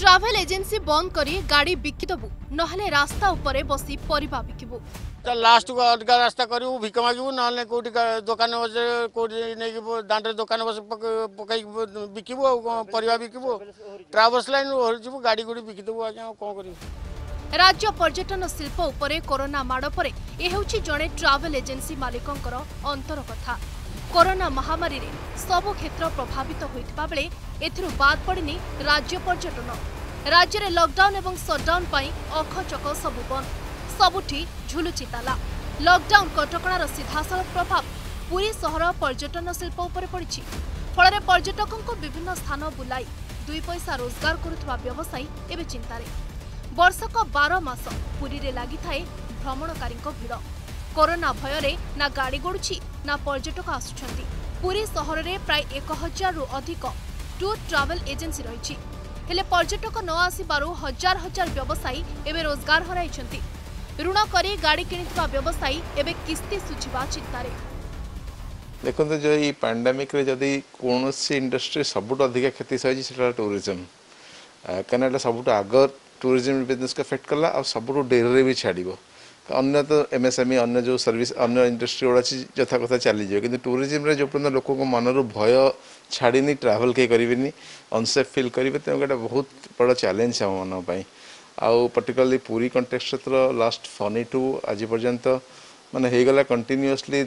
travel agency বন্ধ করে গাড়ি বিকিদেবু নহলে রাস্তা উপরে বসি পরিবা বিকিবু লাস্টকু অলগা রাস্তা করবু ভিক মাগিবু নহলে কোটি দোকান বসে কোটি নেই দাঁড়ে দোকান বসে পকাই বিকিবু পরিবা বিকিবু ট্রাভেলস লাইন ওহরিবু গাড়ি গুড়ি বিকিদেবু আজ্ঞা কম করবু রাজ্য পর্যটন শিল্প উপরে করোনা মাড় পরে এ হচ্ছে জনে ট্রাভেল এজেন্সি মালিকঙ্কর অন্তর কথা କରୋନା ମହାମାରୀରେ ସବୁ କ୍ଷେତ୍ର ପ୍ରଭାବିତ ହୋଇଥିବା ବେଳେ ଏଥିରୁ ବାଦ୍ ପଡ଼ିନି ରାଜ୍ୟ ପର୍ଯ୍ୟଟନ ରାଜ୍ୟରେ ଲକ୍ଡାଉନ୍ ଏବଂ ସଟ୍ଡାଉନ୍ ପାଇଁ ଅଖଚକ ସବୁ ବନ୍ଦ ସବୁଠି ଝୁଲୁଛି ତାଲା ଲକ୍ଡାଉନ୍ କଟକଣାର ସିଧାସଳଖ ପ୍ରଭାବ ପୁରୀ ସହର ପର୍ଯ୍ୟଟନ ଶିଳ୍ପ ଉପରେ ପଡ଼ିଛି ଫଳରେ ପର୍ଯ୍ୟଟକଙ୍କୁ ବିଭିନ୍ନ ସ୍ଥାନ ବୁଲାଇ ଦୁଇ ପଇସା ରୋଜଗାର କରୁଥିବା ବ୍ୟବସାୟୀ ଏବେ ଚିନ୍ତାରେ ବର୍ଷକ ବାର ମାସ ପୁରୀରେ ଲାଗିଥାଏ ଭ୍ରମଣକାରୀଙ୍କ ଭିଡ଼ କରୋନା ଭୟରେ ନା ଗାଡ଼ି ଗୋଡ଼ୁଛି ନା ପର୍ଯ୍ୟଟକ ଆସୁଛନ୍ତି ପୁରୀ ସହରରେ ପ୍ରାୟ ଏକ ହଜାରରୁ ଅଧିକ ଟୁର୍ ଟ୍ରାଭେଲ ଏଜେନ୍ସି ରହିଛି ହେଲେ ପର୍ଯ୍ୟଟକ ନ ଆସିବାରୁ ହଜାର ହଜାର ବ୍ୟବସାୟୀ ଏବେ ରୋଜଗାର ହରାଇଛନ୍ତି ଋଣ କରି ଗାଡ଼ି କିଣିଥିବା ବ୍ୟବସାୟୀ ଏବେ କିସ୍ତି ଶୁଝିବା ଚିନ୍ତାରେ ଦେଖନ୍ତୁ ଯେଉଁ ଏଇ ପାଣ୍ଡାମିକ୍ରେ ଯଦି କୌଣସି ଇଣ୍ଡଷ୍ଟ୍ରି ସବୁଠୁ ଅଧିକା କ୍ଷତି ସହିଛି ସେଟା ହେଲା ଟୁରିଜମ୍ କାରଣ ଏଇଟା ସବୁଠୁ ଆଗ ଟୁରିଜମ୍ ବିଜନେସ୍କୁ ଏଫେକ୍ଟ କଲା ଆଉ ସବୁଠୁ ଡେରିରେ ବି ଛାଡ଼ିବ ଅନ୍ୟ ତ ଏମ୍ ଏସ୍ ଏମ୍ଏସ୍ଏମ୍ଇ ଅନ୍ୟ ଯେଉଁ ସର୍ଭିସ୍ ଅନ୍ୟ ଇଣ୍ଡଷ୍ଟ୍ରି ଗୁଡ଼ା ଅଛି ଯଥା କଥା ଚାଲିଯିବ କିନ୍ତୁ ଟୁରିଜିମ୍ରେ ଯେଉଁ ପର୍ଯ୍ୟନ୍ତ ଲୋକଙ୍କ ମନରୁ ଭୟ ଛାଡ଼ିନି ଟ୍ରାଭେଲ୍ କେହି କରିବେନି ଅନସେଫ୍ ଫିଲ୍ କରିବେ ତେଣୁ ଗୋଟେ ବହୁତ ବଡ଼ ଚ୍ୟାଲେଞ୍ଜ ଆମମାନଙ୍କ ପାଇଁ ଆଉ ପର୍ଟିକୁଲାରଲି ପୁରୀ କଣ୍ଟେକ୍ସରେ ତ ଲାଷ୍ଟ ଫନି ଟୁ ଆଜି ପର୍ଯ୍ୟନ୍ତ ମାନେ ହେଇଗଲା କଣ୍ଟିନ୍ୟୁଅସଲି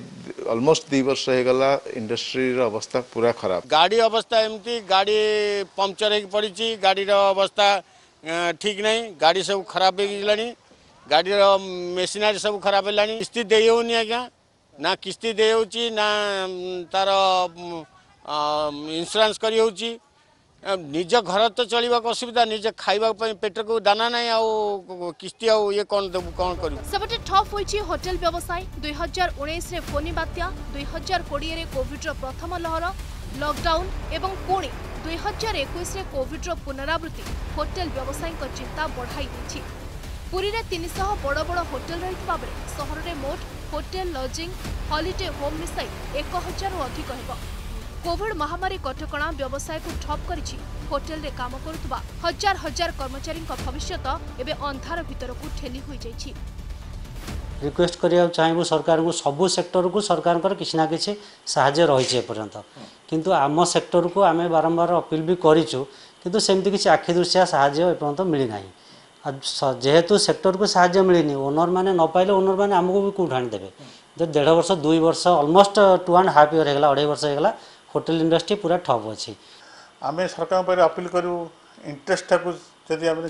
ଅଲମୋଷ୍ଟ ଦୁଇ ବର୍ଷ ହେଇଗଲା ଇଣ୍ଡଷ୍ଟ୍ରିର ଅବସ୍ଥା ପୁରା ଖରାପ ଗାଡ଼ି ଅବସ୍ଥା ଏମିତି ଗାଡ଼ି ପମ୍ପଚର୍ ହେଇକି ପଡ଼ିଛି ଗାଡ଼ିର ଅବସ୍ଥା ଠିକ୍ ନାହିଁ ଗାଡ଼ି ସବୁ ଖରାପ ହେଇଗଲାଣି ଗାଡ଼ିର ମେସିନାରୀ ସବୁ ଖରାପ ହେଲାଣି କିସ୍ତି ଦେଇ ହେଉନି ଆଜ୍ଞା ନା କିସ୍ତି ଦେଇ ହେଉଛି ନା ତାର ଇନ୍ସୁରାନ୍ସ କରିହେଉଛି ନିଜ ଘର ତ ଚଳିବାକୁ ଅସୁବିଧା ନିଜ ଖାଇବା ପାଇଁ ପେଟକୁ ଦାନା ନାହିଁ ଆଉ କିସ୍ତି ଆଉ ଇଏ କ'ଣ ଦେବୁ କ'ଣ କରିବୁ ସେପଟେ ଠପ୍ ହୋଇଛି ହୋଟେଲ ବ୍ୟବସାୟ ଦୁଇ ହଜାର ଉଣେଇଶରେ ଫୋନି ବାତ୍ୟା ଦୁଇ ହଜାର କୋଡ଼ିଏରେ କୋଭିଡ୍ର ପ୍ରଥମ ଲହର ଲକ୍ଡ଼ାଉନ୍ ଏବଂ ପୁଣି ଦୁଇ ହଜାର ଏକୋଇଶରେ କୋଭିଡ୍ର ପୁନରାବୃତ୍ତି ହୋଟେଲ ବ୍ୟବସାୟୀଙ୍କ ଚିନ୍ତା ବଢ଼ାଇ ଦେଇଛି পুরীরে তিনশহ বড় বড় হোটেল রয়েছে বেড়ে সহরের মোট হোটেল লজিং হলিডে হোম মিশাই এক হাজার অধিক হব কোভিড মহামারী কটকা ব্যবসায়কু ঠপ করেছে হোটেলে কাম করুবা হাজার হাজার কর্মচারী ভবিষ্যত এবে অন্ধার ভিতরক ঠেলি হয়ে যাই ରିକ୍ୱେଷ୍ଟ କରିବାକୁ ଚାହିଁବୁ ସରକାରଙ୍କୁ ସବୁ ସେକ୍ଟରକୁ ସରକାରଙ୍କର କିଛି ନା କିଛି ସାହାଯ୍ୟ ରହିଛି ଏପର୍ଯ୍ୟନ୍ତ କିନ୍ତୁ ଆମ ସେକ୍ଟରକୁ ଆମେ ବାରମ୍ବାର ଅପିଲ୍ ବି କରିଛୁ କିନ୍ତୁ ସେମିତି କିଛି ଆଖି ଦୃଶିଆ ସାହାଯ୍ୟ ଏପର୍ଯ୍ୟନ୍ତ ମିଳିନାହିଁ जेहेतु सेक्टर को साय मिलनी ओनर मैंने नपाइले ओनर मैंने आमको भी कौट देते जो देढ़ वर्ष दुई वर्ष almost two and half year होगा अढ़े वर्ष होगा होटेल इंडस्ट्री पूरा ठप अच्छे आम सरकार अपिल करू इंटरेस्ट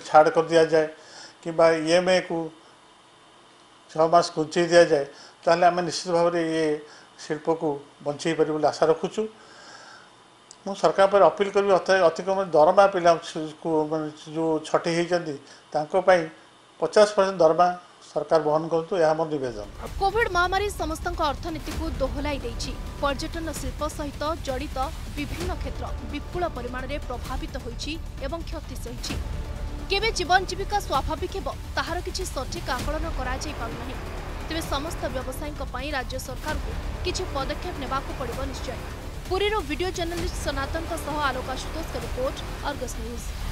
छाड़ कर दि जाए कि इम ए को छस घुंचे दि जाए तो आम निश्चित भाव ये शिल्प को बचे पार आशा रखुचु ମୁଁ ସରକାରଙ୍କ ପାଖରେ ଅପିଲ୍ କରିବି ଅଧିକ ମାନେ ଦରମା ପିଲା ଯେଉଁ ଛଟି ହୋଇଛନ୍ତି ତାଙ୍କ ପାଇଁ ପଚାଶ ପରସେଣ୍ଟ ଦରମା ସରକାର ବହନ କରନ୍ତୁ ଏହା ମୋର ନିବେଦନ କୋଭିଡ ମହାମାରୀ ସମସ୍ତଙ୍କ ଅର୍ଥନୀତିକୁ ଦୋହଲାଇ ଦେଇଛି ପର୍ଯ୍ୟଟନ ଶିଳ୍ପ ସହିତ ଜଡ଼ିତ ବିଭିନ୍ନ କ୍ଷେତ୍ର ବିପୁଳ ପରିମାଣରେ ପ୍ରଭାବିତ ହୋଇଛି ଏବଂ କ୍ଷତି ସହିଛି କେବେ ଜୀବନ ଜୀବିକା ସ୍ୱାଭାବିକ ହେବ ତାହାର କିଛି ସଠିକ ଆକଳନ କରାଯାଇପାରୁନାହିଁ ତେବେ ସମସ୍ତ ବ୍ୟବସାୟୀଙ୍କ ପାଇଁ ରାଜ୍ୟ ସରକାରଙ୍କୁ କିଛି ପଦକ୍ଷେପ ନେବାକୁ ପଡ଼ିବ ନିଶ୍ଚୟ पुरीर वीडियो जर्नलिस्ट सनातन का सह आलोका का रिपोर्ट अर्गस न्यूज